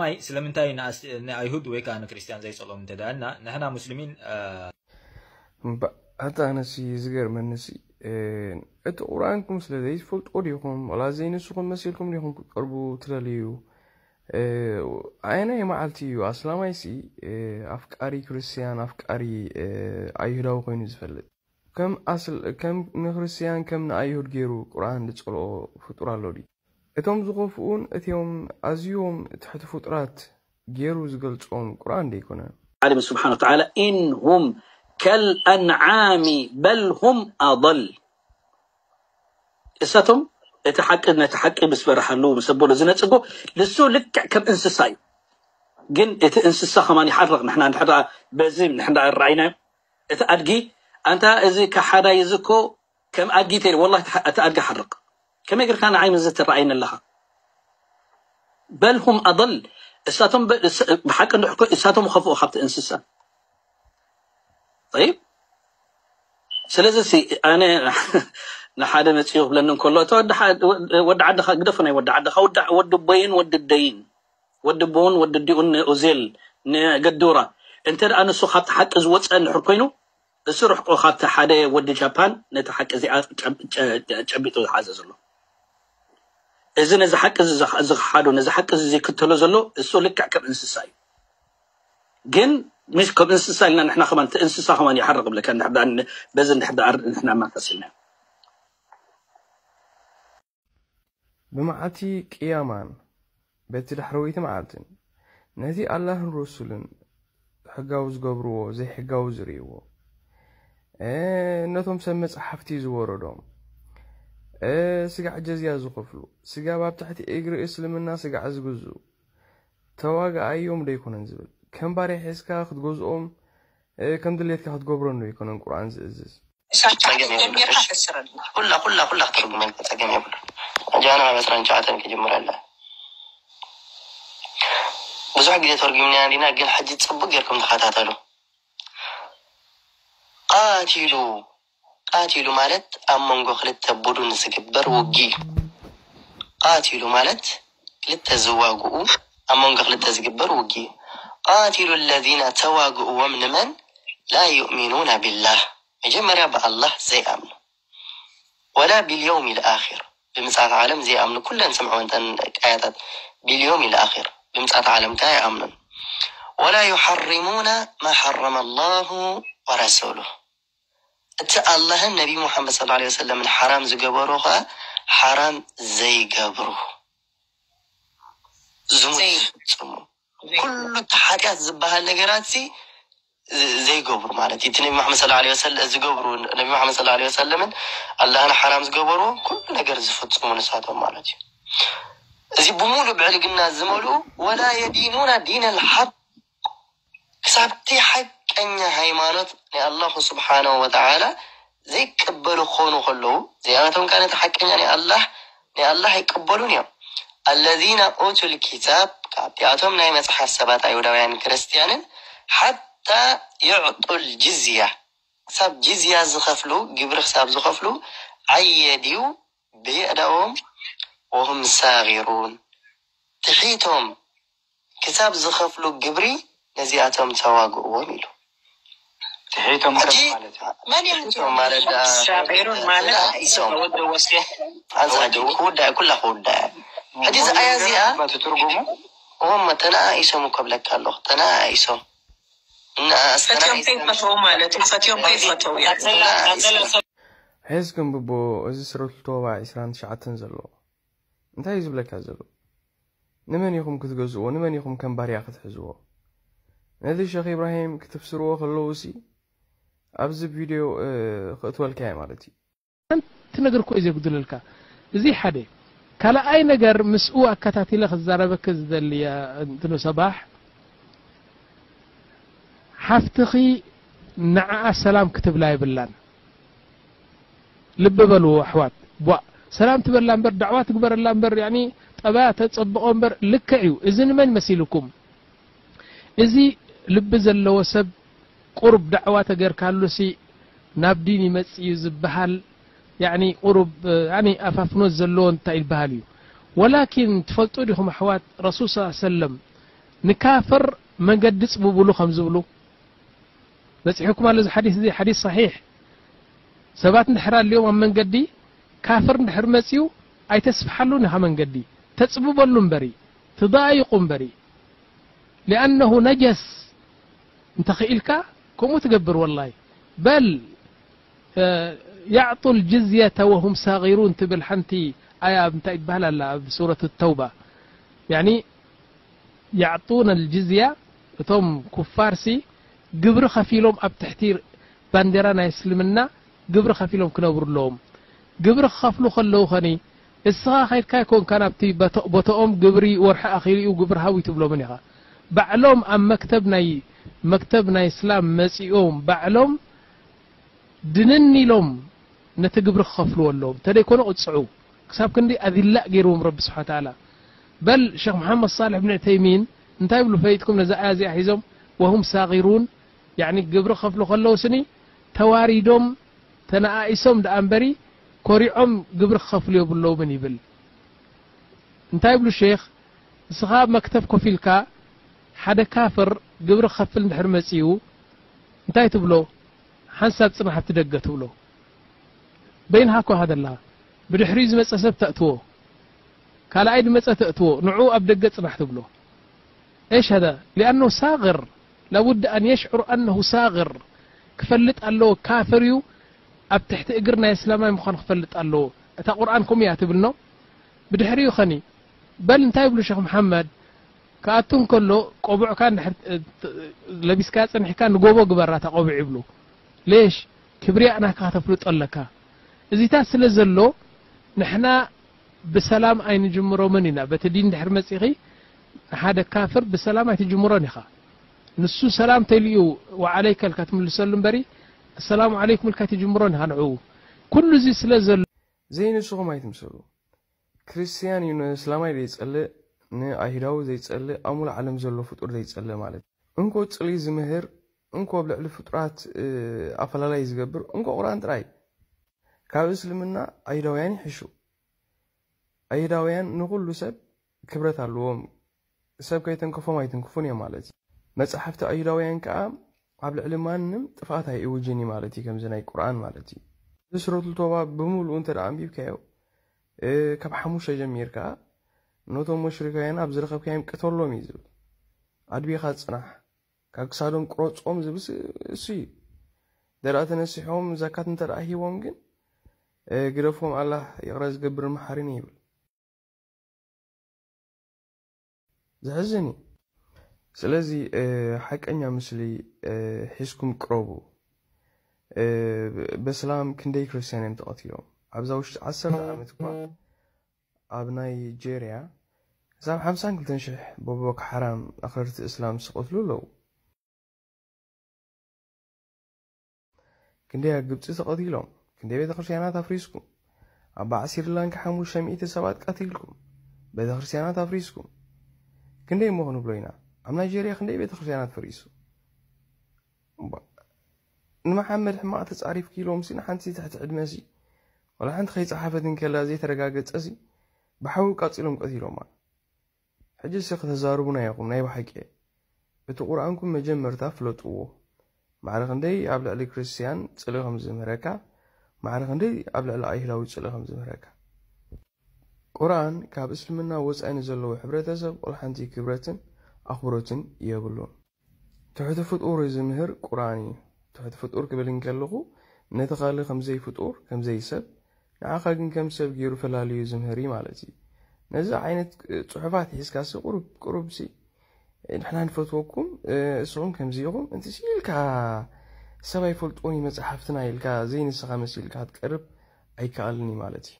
ማይ ስለምንታይ ንአይሁድ ወይ ከዓ ንክርስቲያን ዘይፀሎም እንተደአና ንሕና ሙስሊሚን እታ ነሲ ዝገርመኒ ሲ እቲ ቁርኣንኩም ስለ ዘይትፈልጦ ዲኹም ወላ ዘይንስኹም መሲልኩም ዲኹም ክትቀርቡ ትደልዩ ኣየናይ መዓልቲ እዩ ኣስላማይ ሲ ኣፍቃሪ ክርስቲያን ኣፍቃሪ ኣይሁዳዊ ኮይኑ ዝፈልጥ ከም ንክርስቲያን ከም ንኣይሁድ ገይሩ ቁርኣን ዝፀልኦ ፍጡር ኣሎ ዲ اتوم زغفون اتيوم ازيوم تحت فترات جيروز قلت اوم قران ديكونا عالم سبحانه وتعالى ان هم كالانعام بل هم اضل اساتهم اتحق ان اتحق بس برحلو مسبول زنا تصقو لسو لك كم انسساي جن ات انسسا خماني حرق نحنا نحدا بزيم نحنا راينا ات ادقي انت ازي كحدا يزكو كم ادقي والله ات ادقي حرق كما يقول كان عايم زت رأينا لها بل هم أضل إساتهم بحق أن نحكو إساتهم خفوا خبت إنسسا طيب سلزسي أنا نحادة متيوه لأنهم كله تود ود عد خا قدفنا ود عد خا ود ود بين ود الدين ود بون ود الدين أزيل نقدورة أنت أنا سو خبت حق أزوات أن حكينو سرح أخذت حدا ود جابان نتحك زي ااا ااا حازز ااا እዚ ነዚ ሓቂ ዝክሓዶ ነዚ ሓቂ ዘይክተሎ ዘሎ እሱ ልክዕ ከም እንስሳ እዩ ግን مش كم انسسا لنا نحن كمان انسسا كمان يحرق بلك نحن بزن نحن نحن ما تصلنا ብመዓልቲ ቅያማን በቲ ድሕረወይቲ መዓልትን ነቲ ኣላህን ረሱልን ሕጋዊ ዝገብርዎ ዘይሕጋዊ ዝርእይዎ ነቶም ሰብ መፅሓፍቲ ዝወረዶም ስጋዕ ጀዝያ ዝኸፍሉ ስጋ ባብ ትሕቲ እግሪ እስልምና ስጋዕ ዝግዝኡ ተዋግኣዮም ዶ ይኮነን ዝብል ከም ባርያ ሒዝካ ክትገዝኦም ከም ድሌትካ ክትገብረሉ ይኮነን ቁርኣን ዝእዝዝ ኩላ ኩላ ኩላ ክትርጉመልካ ፀገም የብሉ ጃና መስራን ሸዓተን ክጅምር ኣለ ብዙሕ ግዜ ተርጊምና ዲና ግን ሕጂ ፅቡቅ ጌርኩም ተኸታተሉ ቃቲሉ ቃቲሉ ማለት ኣብ መንጎ ክልተ ቡዱን ዝግበር ውጊ እዩ ቃቲሉ ማለት ክልተ ዝዋግኡ ኣብ መንጎ ክልተ ዝግበር ውጊ እዩ ቃቲሉ ለዚነ ተዋግእዎም ንመን ላ ዩእሚኑና ቢላህ መጀመርያ ብኣላህ ዘይኣምኑ ወላ ቢልየውም ልኣኪር ብምፅኣት ዓለም ዘይኣምኑ ኩለን ስምዐወንተን ቃያታት ቢልየውም ልኣኪር ብምፅኣት ዓለም ካ ይኣምኑን ወላ ዩሐርሙና ማ ሓረመ አላሁ ወረሱሉ እቲ ኣላህን ነቢ ሙሓመድ ስ ለ ወሰለምን ሓራም ዝገበሩ ከዓ ሓራም ዘይገብሩ ዝሙት ዝፍፅሙ ኩሉ ሓጢኣት ዝበሃል ነገራት ሲ ዘይገብሩ ማለት እዩ እቲ ነቢ መሓመድ ስለ ወሰለም ዝገብሩ ነቢ መሓመድ ስለ ወሰለምን ኣላህን ሓራም ዝገበሩ ኩሉ ነገር ዝፍፅሙ ንሳቶም ማለት እዩ እዚ ብሙሉእ ብዕልግና ዝመልኡ ወላ የዲኑና ዲን ልሓቅ ክሳብቲ ሓቀኛ ሃይማኖት ናይ ኣላሁ ስብሓነሁ ወተዓላ ዘይቀበሉ ክኾኑ ከለዉ እዚኣቶም ካ ነቲ ሓቀኛ ናይ ኣላህ ናይ ኣላህ ኣይቀበሉን እዮም አለዚነ ኡቱ ልኪታብ ካብቲኣቶም ናይ መፅሓፍ ሰባት ኣይሁዳውያን ክርስትያንን ሓታ ይዕጡ ልጅዝያ ክሳብ ጅዝያ ዝኸፍሉ ግብሪ ክሳብ ዝኸፍሉ ዓየድዩ ብየእዳዎም ወሁም ሳጊሩን ትሒቶም ክሳብ ዝኸፍሉ ግብሪ ነዚኣቶም ተዋግእዎም ኢሉ ትሒቶም መን እዮም ማለት ሻዒሩን ማለት ኢሶም ወዲ ወስኬ ክውዳእ ኩላ ክውዳእ ሕጂ እዚ ኣያ እዚኣ ትርጉሙ እሞ ተነኣኢሶም እኮ ብለካ ኣለኹ ተነኣኢሶም ፈትዮም ከይፈተው ማለት እዩ ፈትዮም ከይፈተው እያ ሕዝ ከም ብቦ እዚ ስረትልቶባ 29 ዘሎ እንታይ እዩ ዝብለካ ዘሎ ንመን ኢኹም ክትገዝእዎ ንመን ኢኹም ከም ባርያ ክትሕዝዎ هذا الشيخ إبراهيم كتب سروه خلوسي أبز فيديو آه، خطوة الكاي مالتي كويس يقدر لك زي حدي كالأي نقر مسؤوة كتاتيلة خزاربك زدلي انتلو صباح. حفتخي نعا سلام كتب لاي بلان لب بلو أحوات. بوا سلام تبر لامبر دعوات تقبر لامبر يعني طبات تصبقون بر لك إذن من مسيلكم إذي لب زلو وسب قرب دعوة غير كالوسي ناب ديني مسي زبحال يعني قرب يعني أففنو زلون تاع بهاليو ولكن تفلتو دي هم حوات رسول صلى الله عليه وسلم نكافر ما قد سبو بلو خمزو بس حكم على الحديث دي حديث صحيح سبات نحرا اليوم من قدي كافر نحر مسيو اي تسبحلو نها من قدي تسبو بلو بري تضايق بري لأنه نجس እንተኽኢልካ ከምኡ ትገብር ወላሂ በል يعطوا الجزية وهم صاغرون تبل حنتي آية بنتا يبهل بسورة التوبة يعني يعطون الجزية እቶም ኩፋርሲ ግብሪ ከፊሎም ኣብ ትሕቲ ባንዴራ ናይ እስልምና ግብሪ ከፊሎም ክነብሩ ኣለዎም ግብሪ ክኸፍሉ ከለዉ ኸኒ እስኻ ከይድካ ይኮንካ ናብቲ ቦቶኦም ግብሪ ወርሒ ኣኺሉ እዩ ግብሪ ሃዊ ትብሎምን ኢኻ ባዕሎም ኣብ መክተብ ናይ مكتبنا إسلام مسيوم بعلم دنني لوم نتجبر خفلو ولهم ترى يكونوا قد صعو كسب كندي أذلاء جيرهم رب سبحانه وتعالى. بل شيخ محمد صالح بن عثيمين انتهي بلو فايتكم نزاع حزم وهم صاغرون. يعني قبر خفلو خلو سني تواريدهم تنائسهم دأنبري كوريعهم قبر خفلو بلو بني بل انتهي بلو شيخ صغاب مكتب كوفيلكا ሓደ ካፍር ግብሪ ክኸፍል እንድሕር መፂኡ እንታይ ትብሎ ሓንሳብ ፅናሕ ኣብቲ ደገ ትብሎ በይንሃ ኮ ሃደለኻ ብድሕሪኡ ዝመፀ ሰብ ተእትዎ ካልኣይ ድመፀ ተእትዎ ንዑ ኣብ ደገ ፅናሕ ትብሎ ايش هذا لانه صاغر لابد ان يشعر انه صاغر كفلت الله كافر يو اب تحت اجرنا اسلامي مخان كفلت الله اتا قران كم يا تبلنو بدحريو خني بل انت يبلو شيخ محمد كاتون ካብኣቱ ከሎ ቆቡዕካ ለቢስካ ፅኒሕካ ንጎቦ ግበራታ ቆቡዕ ይብሉ ሌሽ ክብርያእናካ ከተፍልጦ ኣለካ እዚታት ስለ ዘሎ ንሕና ብሰላም ኣይንጅምሮምን ኢና በቲ ዲን ድሕር መፅኺ ንሓደ ካፍር ብሰላም ኣይትጅምሮን ኢኻ ንሱ ሰላም ተልዩ ወዓለይከ ልካ ትምልሰሉ እምበሪ ኣሰላሙ ዓለይኩም ኢልካ ትጅምሮን ኢኻ ንዕው ኩሉ እዚ ስለ ዘሎ ዘይንስኹም ኣይትምሰሉ ክርስትያን እዩ ንእስላማይ ደይፀልእ ንኣይሁዳዊ ዘይፀልእ ኣብ ሙሉእ ዓለም ዘሎ ፍጡር ዘይፀልእ ማለት እዩ እንኮ ፅልኢ ዝምህር እንኮ ኣብ ልዕሊ ፍጡራት ኣፈላላይ ዝገብር እንኮ ቁርኣን ጥራይ ካብ እስልምና ኣይሁዳውያን ይሕሹ ኣይሁዳውያን ንኩሉ ሰብ ክብረት ኣለዎም ሰብ ከይተንክፎም ኣይትንክፉን እዮም ማለት እዩ መፅሓፍቲ ኣይሁዳውያን ከዓ ኣብ ልዕሊ ማንም ጥፍኣት ኣይእውጅን ማለት እዩ ከምዚ ናይ ቁርኣን ማለት እዩ እዚ ሱረቱል ቶባ ብምሉኡ እንተ ደኣ ኣንቢብካዮ ካብ ሓሙሽተ ጀሚርካ ነቶም መሽሪካውያን ኣብ ዝረኸብካዮም ቅተሎም እዩ ዝብል ኣድቢኻ ፅናሕ ካብ ክሳዶም ቁረፆም ዝብል እሱ እዩ ደረኣ ተነሲሖም ዛካት እንተ ደኣ ሂቦም ግን ግደፎም ኣላህ ይቕረ ዝገብር መሓሪን ይብል ዘሕዝን እዩ ስለዚ ሓቀኛ ምስሊ ሒዝኩም ቅረቡ በሰላም ክንደይ ክርስትያን እዮም ተቐቲሎም ኣብዛ ውሽጢ ዓሰርተ ዓመት እኳ ኣብ ናይጀርያ ክሳብ ሓምሳን ክልተን ሽሕ በቦኮ ሓራም ኣኽረርቲ እስላም ዝቐትሉ ኣለዉ ክንደይ ኣብ ግብፂ ተቐቲሎም ክንደይ ቤተ ክርስትያናት ኣፍሪስኩም ኣብ በዓል ስሪላንካ ሓሙሽተ ሚእቲ ሰባት ቀቲልኩም ቤተ ክርስትያናት ኣፍሪስኩም ክንደይ እሞ ክንብሎ ኢና ኣብ ናይጀርያ ክንደይ ቤተ ክርስትያናት ፈሪሱ ንመሓመድ ሕማቕ ተፃሪፍ ኪሎም ሲ ንሓንቲ ትሕቲ ዕድመ ሲ ወላ ሓንቲ ከይፀሓፈትን ከላ ዘይተረጋገፀ ሲ ብሓዊ ቃፂሎም ቀቲሎማ ሕጂ ሲ ክተዛርቡና ኢኹም ናይ ባሓቂ እቲ ቁርኣንኩም መጀመርታ ፍለጥዎ ማዕረ ክንደይ ኣብ ልዕሊ ክርስትያን ፅሊ ከም ዝምህረካ ማዕረ ክንደይ ኣብ ልዕሊ ኣይሁዳዊ ፅሊ ከም ዝምህረካ ቁርኣን ካብ እስልምና ወፃኢ ንዘለዎ ሕብረተሰብ ቆልሓንቲ ክብረትን ኣኽብሮትን የብሉን ትሕቲ ፍጡር ዝምህር ቁርኣን እዩ ትሕቲ ፍጡር ክብል ከለኹ ነቲ ካልእ ከምዘይ ፍጡር ከምዘይ ሰብ ንዓኻ ግን ከም ሰብ ገይሩ ፈላለዩ ዝምህር ማለት እዩ ነዚ ዓይነት ፅሑፋት ሒዝካሲ ቁሩብ ቁሩብሲ ንሕና ንፈትወኩም እስኹም ከምዚ ኢኹም እንት ኢልካ ሰብ ኣይፈልጥዎን መፅሓፍትና ኢልካ ዘይንስኻ መሲልካ ክትቀርብ ኣይከኣልን እዩ ማለት እዩ